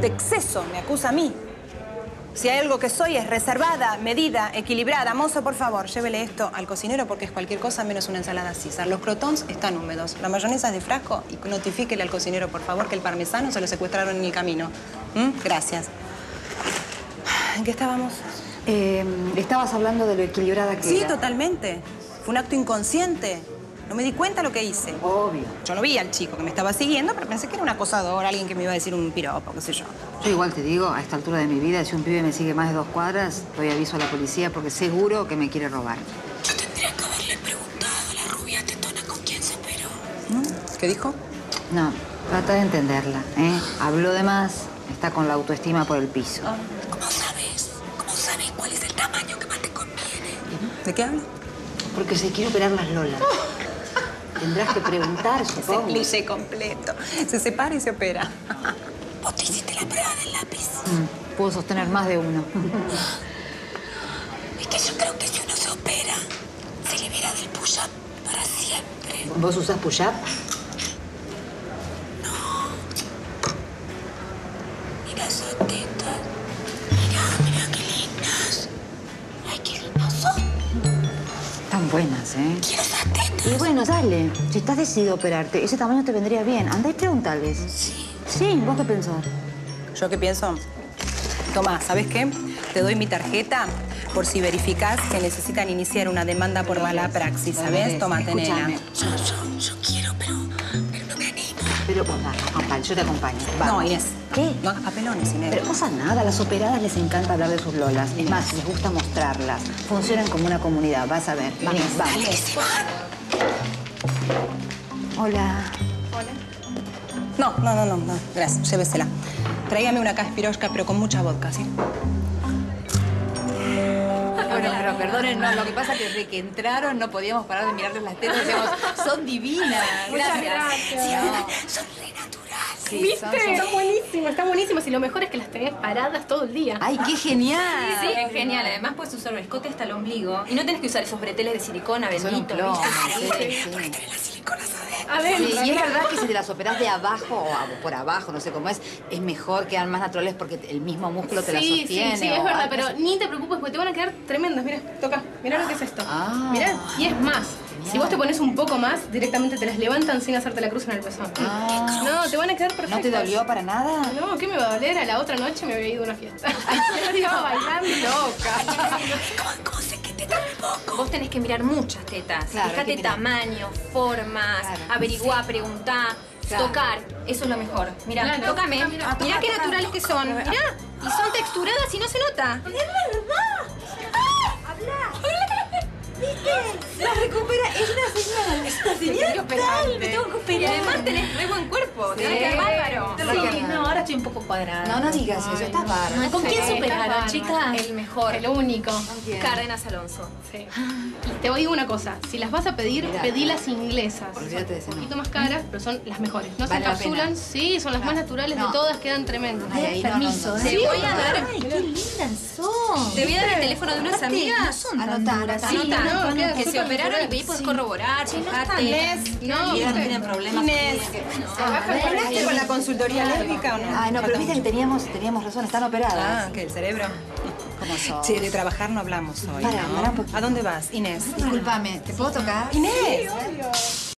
De exceso, me acusa a mí. Si hay algo que soy es reservada, medida, equilibrada. Mozo, por favor, llévele esto al cocinero porque es cualquier cosa menos una ensalada César. Los crotons están húmedos, la mayonesa es de frasco y notifíquele al cocinero, por favor, que el parmesano se lo secuestraron en el camino. ¿Mm? Gracias. ¿En qué estábamos? Eh, estabas hablando de lo equilibrada que Sí, era. totalmente. Fue un acto inconsciente. No me di cuenta lo que hice. Obvio. Yo lo vi al chico que me estaba siguiendo, pero pensé que era un acosador, alguien que me iba a decir un piropo, qué sé yo. Yo igual te digo, a esta altura de mi vida, si un pibe me sigue más de dos cuadras, doy aviso a la policía porque seguro que me quiere robar. Yo tendría que haberle preguntado a la rubia tetona con quién se operó. ¿Qué dijo? No, trata de entenderla, ¿eh? Habló de más, está con la autoestima por el piso. ¿Cómo sabes? ¿Cómo sabes cuál es el tamaño que más te conviene? ¿De qué habla? Porque se quiere operar las lolas. Tendrás que preguntar, supongo. cliché completo. Se separa y se opera. ¿Vos te hiciste la prueba del lápiz? Mm, Puedo sostener más de uno. Es que yo creo que si uno se opera, se libera del push-up para siempre. ¿Vos usás push-up? Mira esas tetas. Mira, mira qué lindas. Ay, qué lindas son. Están buenas, ¿eh? Quiero. Y bueno, dale. Si estás decidido a operarte, ese tamaño te vendría bien. Andá y preguntales. Sí. Sí, ¿vos qué pensás? ¿Yo qué pienso? Tomá, ¿sabes qué? Te doy mi tarjeta por si verificás que necesitan iniciar una demanda por mala praxis, ¿sabes? Toma, tenela. Yo, yo, yo quiero, pero, pero no me animo. Pero vos acompaña, yo te acompaño. No, Vamos. Inés. ¿Qué? No hagas papelones, Inés. Pero no pasa nada, a las operadas les encanta hablar de sus lolas. Es más, les gusta mostrarlas. Funcionan como una comunidad, vas a ver. Vamos, vamos. Hola. No, no, no, no, no. Gracias, llévesela. Tráigame una caspirosca, pero con mucha vodka, ¿sí? Bueno, pero perdónennos, lo que pasa es que desde que entraron no podíamos parar de mirarles las tetas. Decíamos, son divinas. Gracias. Son re naturales. Sí, ¿Viste? son- son- Están buenísimas, están buenísimas. Y lo mejor es que las tenés paradas todo el día. ¡Ay, qué genial! Sí, es genial. Además puedes usar un escote hasta el ombligo. Y no tenés que usar esos breteles de silicona, Son un bendito. plomo, ¿viste? sí, sí. Las siliconas adentro. A ver, Sí, y es verdad que si te las operás de abajo o por abajo, no sé cómo es, es mejor, quedan más naturales porque el mismo músculo te las Sí, sostiene. sí, sí, es verdad, pero ni te preocupes porque te van a quedar tremendas. Mira, toca, mira lo que es esto. Ah. Mira, y es más. Si vos te pones un poco más, directamente te las levantan sin hacerte la cruz en el pezón. Ah. No, te van a quedar perfectas. ¿No te dolió para nada? No, ¿qué me va a doler? A la otra noche me había ido a una fiesta. Estaba bailando loca. ¿Cómo, poco? Vos tenés que mirar muchas tetas. Claro, tamaño, formas, Claro. averiguar, preguntar, Claro. tocar. Eso es lo mejor. Mirá, Claro. tócame. Ah, mira. Mirá qué naturales que son. Mirá. Y son texturadas y no se nota. La recupera, es una señal. Esta señal Me tengo que Y operar. además tenés re buen cuerpo. Sí. Tenés que bárbaro. Sí, no, ahora estoy un poco cuadrada. No, no digas eso, estás bárbaro. ¿Con quién se operaron, bárbaro. chicas? El mejor. El único. Cárdenas Alonso. Sí. Y te digo una cosa, si las vas a pedir, Mirá. pedí las inglesas. Olvídate de ese Un poquito más caras, pero son las mejores. No se encapsulan, sí, son las más naturales No. de todas, quedan tremendas. Permiso. Te ¿eh? voy a dar. Ay, qué lindas son. Te voy a dar el teléfono de unas amigas. Anotá, anotá. Sí, que se operaron y pedí puedes Sí. corroborar, Sí, no fijate. No, tienen problemas. Inés. ¿Hablaste con la consultoría lésbica o no? Ay, no, pero viste que teníamos, teníamos razón, están operadas. Ah, que el cerebro. ¿Cómo sos? Che, de trabajar no hablamos hoy, Para, ¿no? para un poquito. ¿A dónde vas, Inés? Disculpame, ¿te puedo tocar? Inés.